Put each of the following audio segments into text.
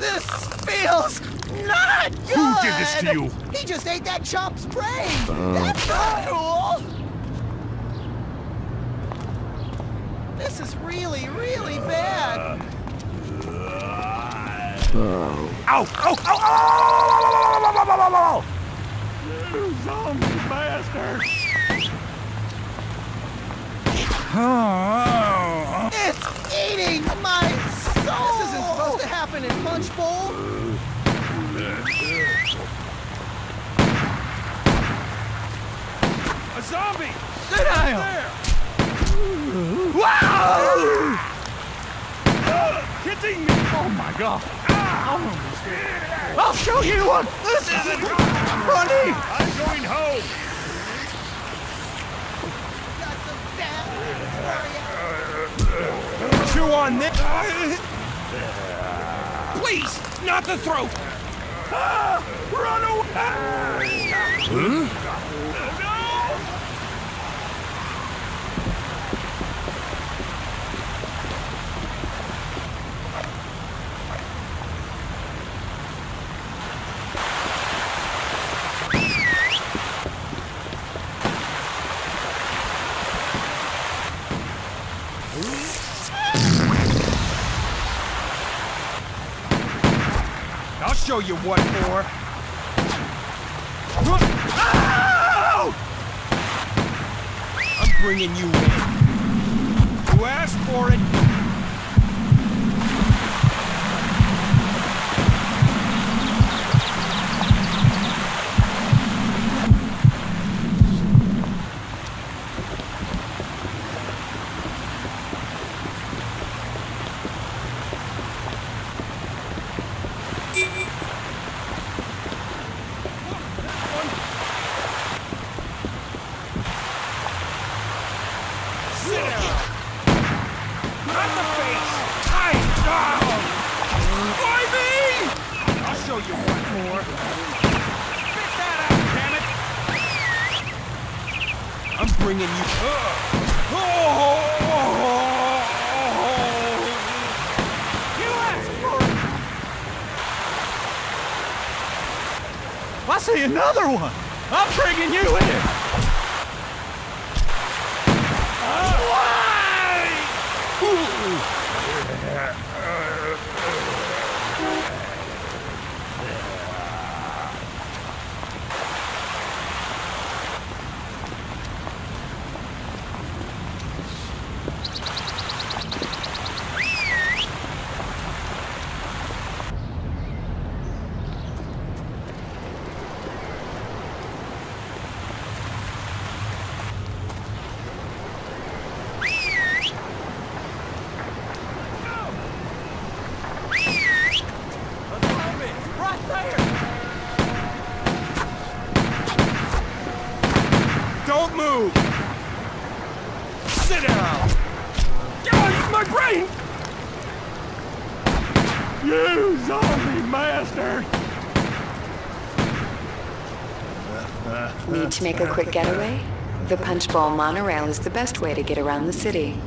This feels not good! Who did this to you? He just ate that chop's brain! Uh. That's not cool! This is really, really bad. Oh. Ow! Ow! Ow! Ow! You zombie bastard! It's eating supposed to Punchbowl! A zombie! Sit down! There! Wow! Ah, Hitting me! Oh my god! I'll show you one! This isn't funny! I'm going home! Chew on this! Please! Not the throat! Ah, run away! Huh? No! I'll show you what for. I'm bringing you in. You asked for it. Sit down. Not the face. Time down. Why me? I'll show you what for. Spit that out, damn it. I'm you. You asked for it. I see another one! I'm bringing you in! Right there! Don't move! Sit down! God, my brain! You zombie bastard! Need to make a quick getaway? The Punchbowl monorail is the best way to get around the city.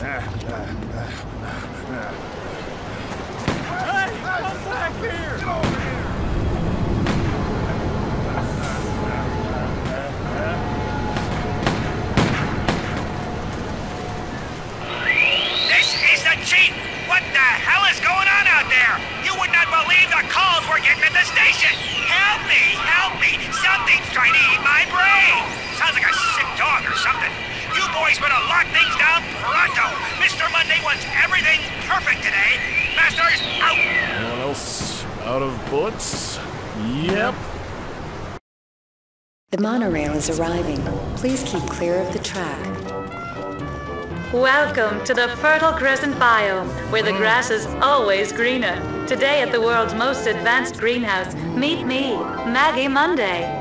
Hey, come back here! Else out of bullets? Yep. The monorail is arriving. Please keep clear of the track. Welcome to the fertile crescent biome, where the hmm. grass is always greener. Today at the world's most advanced greenhouse, meet me, Maggie Monday.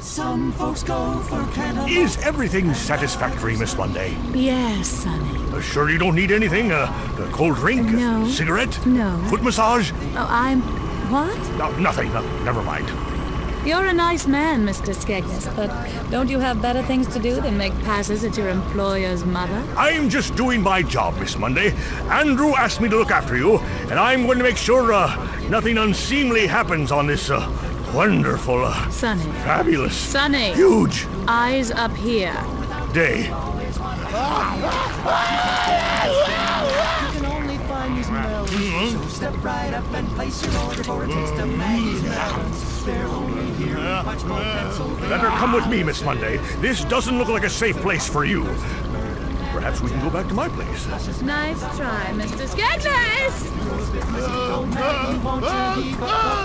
Some folks go for cannibal. Is everything satisfactory, Miss Monday? Yes, Sonny. Uh, sure you don't need anything? Uh, a cold drink? No. Cigarette? No. Foot massage? Oh, I'm. What? No, nothing. No, never mind. You're a nice man, Mr. Skegness, but don't you have better things to do than make passes at your employer's mother? I'm just doing my job, Miss Monday. Andrew asked me to look after you, and I'm going to make sure uh, nothing unseemly happens on this uh, wonderful, Sonny. fabulous, Sonny. huge Eyes up here. day. You can only find these melons. So step right up and place your order for a taste of Maggie's melons. They're only here in Punchbowl, Pennsylvania. Better come with me, Miss Monday. This doesn't look like a safe place for you. Perhaps we can go back to my place. Nice try, Mr. Skegness! Oh, Maggie, won't you heave a couple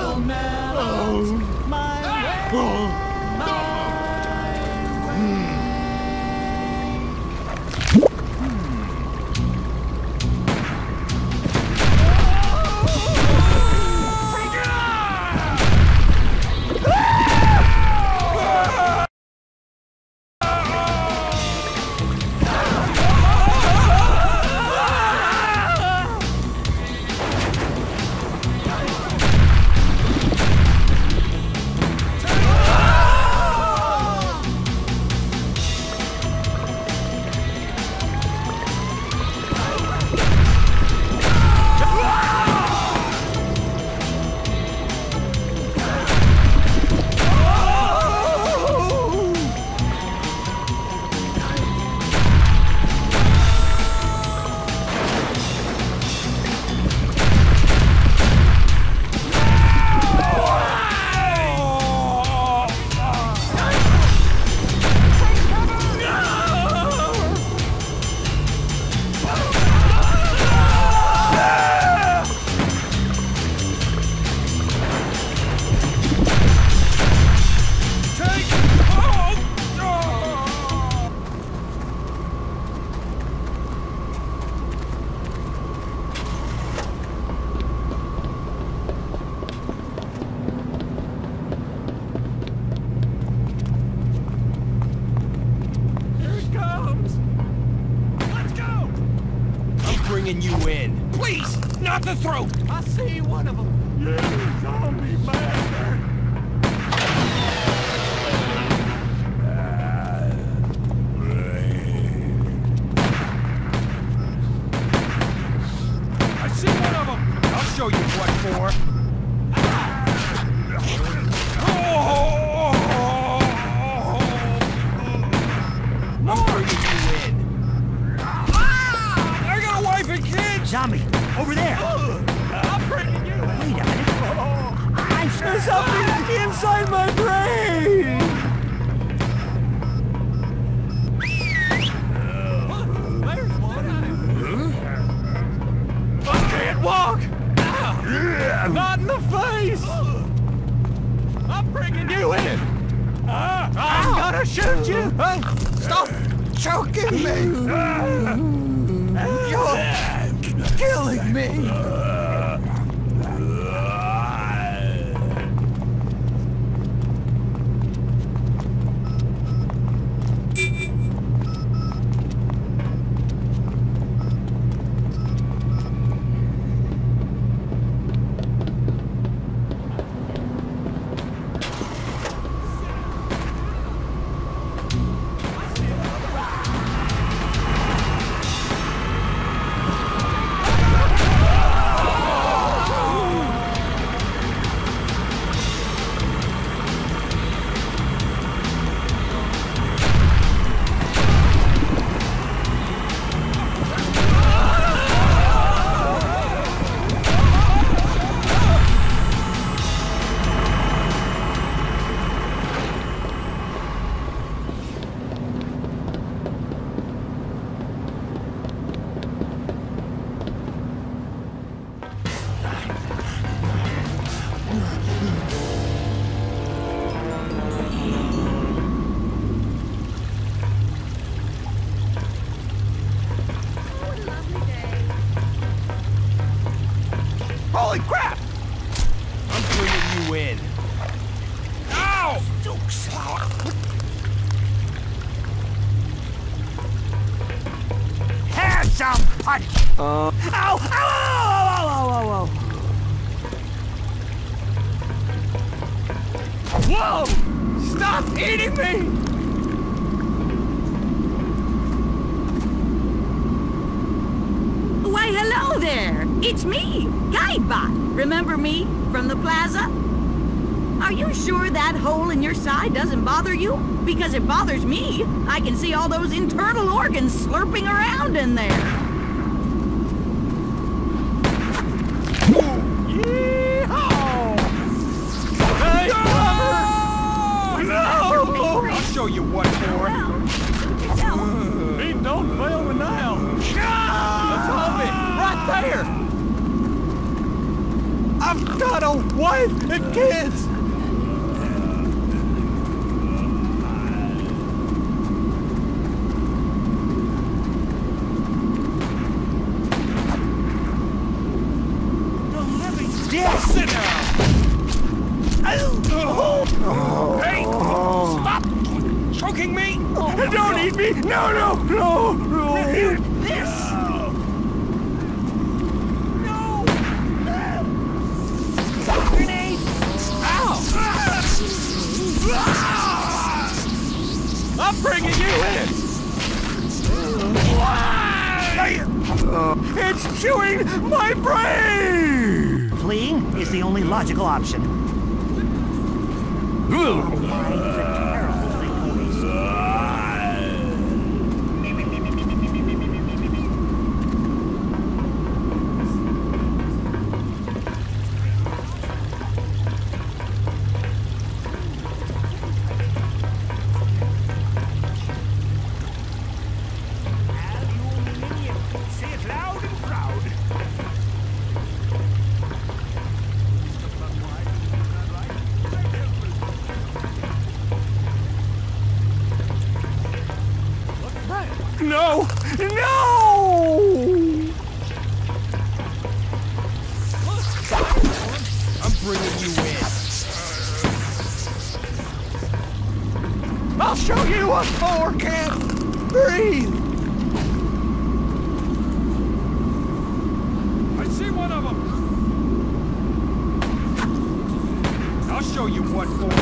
the throat. I see one of them. You zombie bastard! I see one of them. I'll show you what for. Oh! I'm bringing you in. Ah! I got a wife and kids. Zombie, over there! I'm bringing you in. Wait a minute. I feel something inside my brain! I can't walk. Not in the face. I'm bringing you in. Ah, I'm gonna shoot you. Stop choking me! Killing me! Some punch! Uh... Ow! Ow! Ow! Ow! Ow! Ow! Ow! Whoa! Stop eating me! Why, hello there! It's me, Guidebot. Remember me from the plaza? Are you sure that hole in your side doesn't bother you? Because it bothers me. I can see all those internal organs slurping around in there. Yeehaw! Hey, Robert! No! I'll show you what for. Me don't fail me now. That's Hubby, right there. I've got a wife and kids. Yeah, sit down. Hey, stop choking me. Don't eat me! No, no, no, no! This. No. Grenade. Ow! I'm bringing you in. It's chewing my brain! Fleeing is the only logical option. Bringing you in. I'll show you what for, can't breathe. I see one of them. I'll show you what for.